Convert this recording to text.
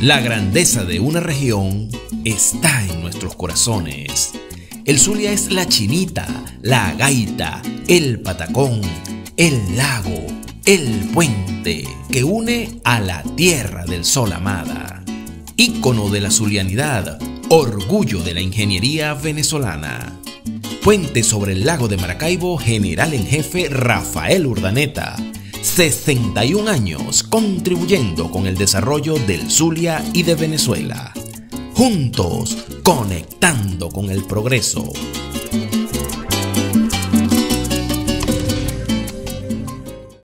La grandeza de una región está en nuestros corazones. El Zulia es la chinita, la gaita, el patacón, el lago, el puente que une a la tierra del sol amada. Ícono de la zulianidad, orgullo de la ingeniería venezolana. Puente sobre el lago de Maracaibo, general en jefe Rafael Urdaneta. 61 años contribuyendo con el desarrollo del Zulia y de Venezuela. Juntos, conectando con el progreso.